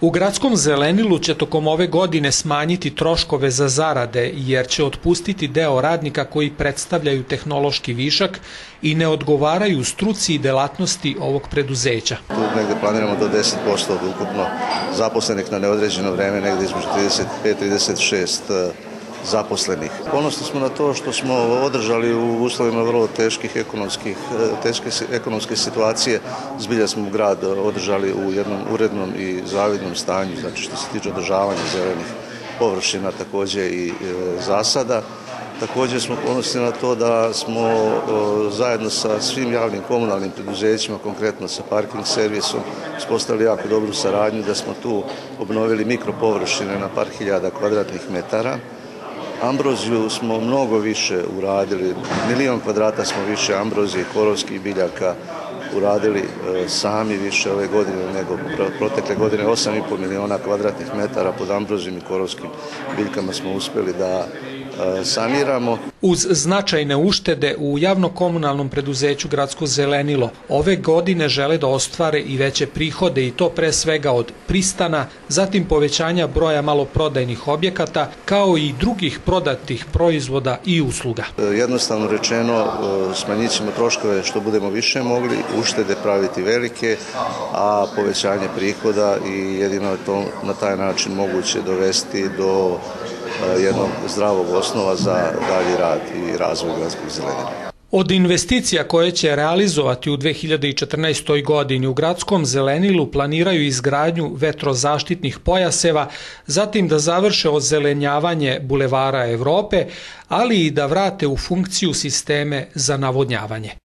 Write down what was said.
U gradskom zelenilu će tokom ove godine smanjiti troškove za zarade jer će otpustiti deo radnika koji predstavljaju tehnološki višak i ne odgovaraju struci i delatnosti ovog preduzeća. Tu negde planiramo do 10% od ukupno zaposlenih na neodređeno vreme, negde između 35-36 zaposlenih. Ponosni smo na to što smo održali u uslovima vrlo teških ekonomskih, teške ekonomske situacije. Zbilja smo grad održali u jednom urednom i zavidnom stanju, znači što se tiče održavanja zelenih površina, takođe i e, zasada. Takođe smo ponosni na to da smo zajedno sa svim javnim komunalnim preduzećima, konkretno sa parking servisom, spostavili jako dobru saradnju, da smo tu obnovili mikropovršine na par hiljada kvadratnih metara, Ambroziju smo mnogo više uradili, milion kvadrata smo više ambrozije, korovskih biljaka uradili e, sami više ove godine nego protekle godine 8,5 miliona kvadratnih metara pod ambrozijim i korovskim biljkama smo uspeli da E, saniramo. Uz značajne uštede u javno-komunalnom preduzeću Gradsko zelenilo ove godine žele da ostvare i veće prihode i to pre svega od pristana, zatim povećanja broja maloprodajnih objekata kao i drugih prodatih proizvoda i usluga. E, jednostavno rečeno e, smanjit ćemo troškove što budemo više mogli, uštede praviti velike, a povećanje prihoda i jedino je to na taj način moguće dovesti do E, jednog zdravog osnova za dalji rad i razvoj gradskog zelenja. Od investicija koje će realizovati u 2014. godini u gradskom zelenilu planiraju izgradnju vetrozaštitnih pojaseva, zatim da završe ozelenjavanje bulevara Evrope, ali i da vrate u funkciju sisteme za navodnjavanje.